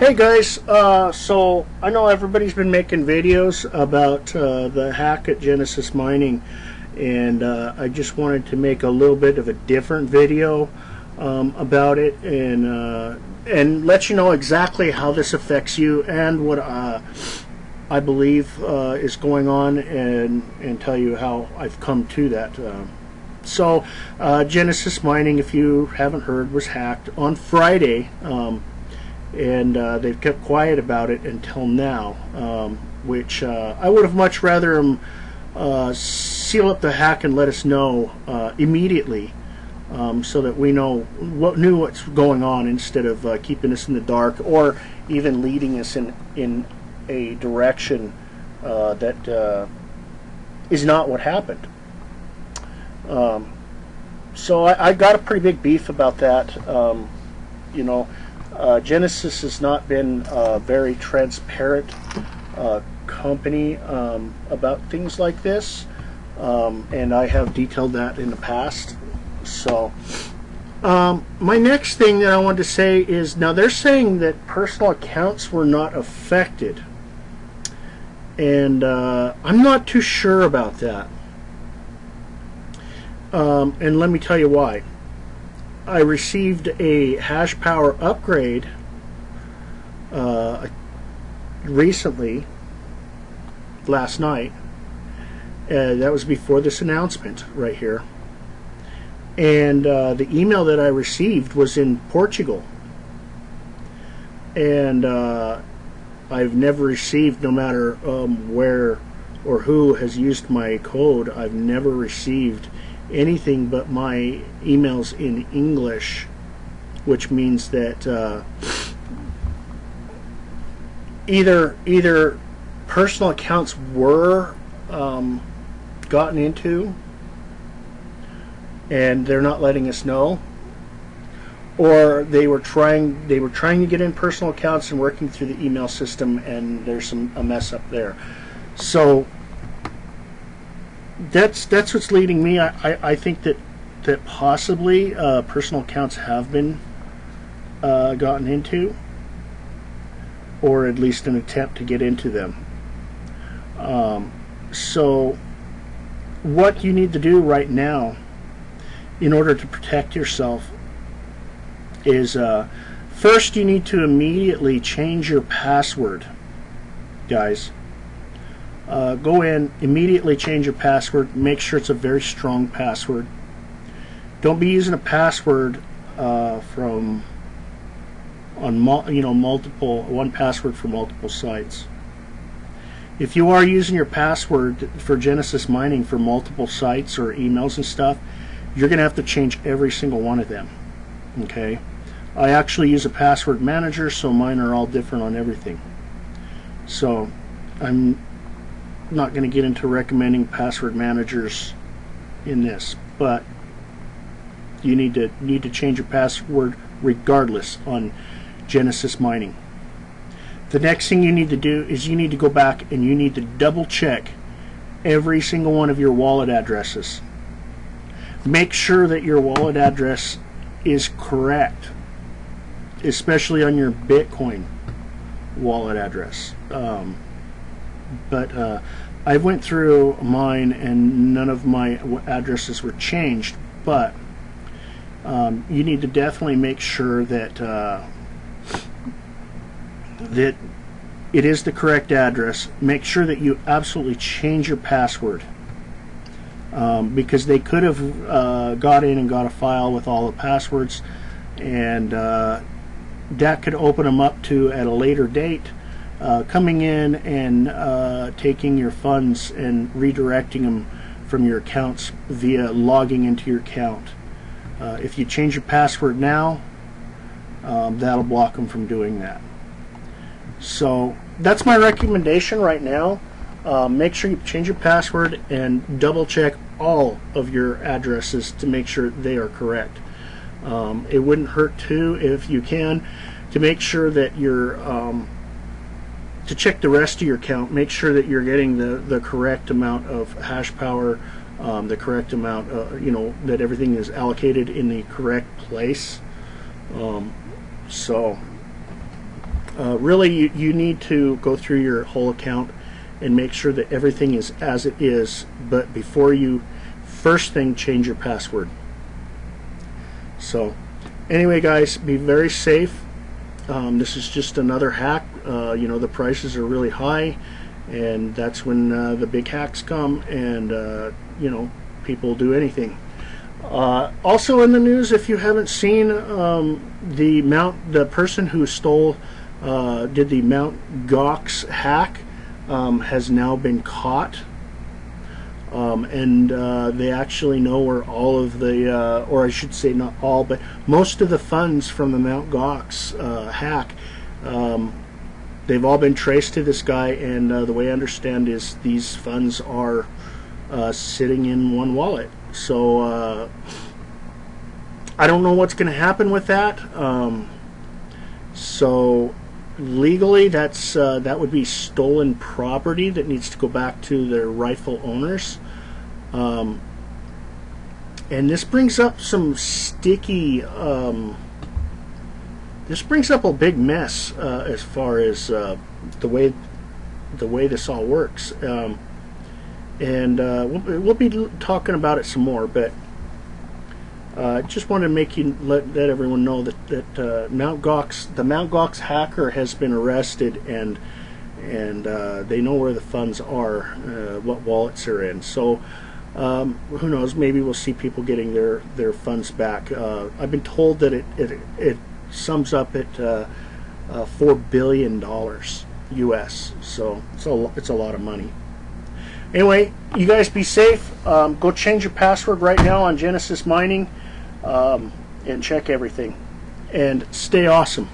Hey guys, uh, so I know everybody's been making videos about uh, the hack at Genesis Mining and uh, I just wanted to make a little bit of a different video um, about it and uh, and let you know exactly how this affects you and what uh, I believe uh, is going on and and tell you how I've come to that. so Genesis Mining, if you haven't heard, was hacked on Friday. Um, and uh, they've kept quiet about it until now, um, which uh, I would have much rather them uh, seal up the hack and let us know uh, immediately, um, so that we know what knew what's going on instead of uh, keeping us in the dark or even leading us in in a direction uh, that is not what happened. Um, so I, got a pretty big beef about that. Um, you know. Uh, Genesis has not been a very transparent uh, company um, about things like this, um, and I have detailed that in the past. So, um, my next thing that I want to say is now they're saying that personal accounts were not affected, and uh, I'm not too sure about that. Um, and let me tell you why. I received a hash power upgrade uh, recently, last night. Uh, that was before this announcement right here. And uh, the email that I received was in Portugal. And uh, I've never received, no matter um, where or who has used my code, I've never received anything but my emails in English, which means that uh, either either personal accounts were um, gotten into and they're not letting us know or they were trying they were trying to get in personal accounts and working through the email system and there's some a mess up there. So that's that's what's leading me. I, I, I think that that possibly uh, personal accounts have been uh, gotten into, or at least an attempt to get into them. Um, so, what you need to do right now, in order to protect yourself, is uh, first you need to immediately change your password, guys uh, go in, immediately change your password. Make sure it's a very strong password. Don't be using a password uh, from on you know multiple one password for multiple sites. If you are using your password for Genesis Mining for multiple sites or emails and stuff, you're going to have to change every single one of them. Okay. I actually use a password manager, so mine are all different on everything. So I'm not going to get into recommending password managers in this, but you need to need to change your password regardless on Genesis Mining. The next thing you need to do is you need to go back and you need to double check every single one of your wallet addresses. Make sure that your wallet address is correct, especially on your Bitcoin wallet address. Um, but uh, I went through mine and none of my addresses were changed but um, you need to definitely make sure that uh, that it is the correct address. Make sure that you absolutely change your password um, because they could have uh, got in and got a file with all the passwords and uh, that could open them up to at a later date uh, coming in and uh, taking your funds and redirecting them from your accounts via logging into your account. Uh, if you change your password now, um, that'll block them from doing that. So that's my recommendation right now. Uh, make sure you change your password and double check all of your addresses to make sure they are correct. Um, it wouldn't hurt too if you can to make sure that your um, to check the rest of your count, make sure that you're getting the, the correct amount of hash power, um, the correct amount, uh, you know, that everything is allocated in the correct place. Um, so, uh, really you, you need to go through your whole account and make sure that everything is as it is. But before you, first thing, change your password. So, anyway, guys, be very safe. Um, this is just another hack. Uh, you know, the prices are really high, and that's when uh, the big hacks come, and uh, you know, people do anything. Uh, also in the news, if you haven't seen um, the Mount, the person who stole, uh, did the Mount Gox hack, um, has now been caught. Um, and uh, they actually know where all of the, uh, or I should say not all, but most of the funds from the Mount Gox uh, hack, um, they've all been traced to this guy. And uh, the way I understand is these funds are uh, sitting in one wallet. So uh, I don't know what's going to happen with that. Um, so legally, that's uh, that would be stolen property that needs to go back to their rightful owners. Um, and this brings up some sticky. Um, this brings up a big mess uh, as far as uh, the way the way this all works. Um, and uh, we'll, we'll, be talking about it some more, but uh, just want to make you let, let everyone know that that Mount Gox, the Mount Gox hacker, has been arrested, and and uh, they know where the funds are, uh, what wallets are in. So. Um, who knows? Maybe we'll see people getting their, their funds back. Uh, I've been told that it it, it sums up at uh, four billion dollars U.S. So it's a it's a lot of money. Anyway, you guys be safe. Um, go change your password right now on Genesis Mining um, and check everything. And stay awesome.